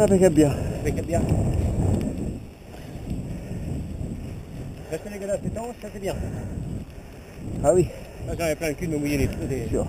Ah, Impeccable bien. Impeccable bien. Restez c'est étanche, ça c'est bien. Ah oui, Là j'en avais plein le cul de me mouiller les trous des... sûr.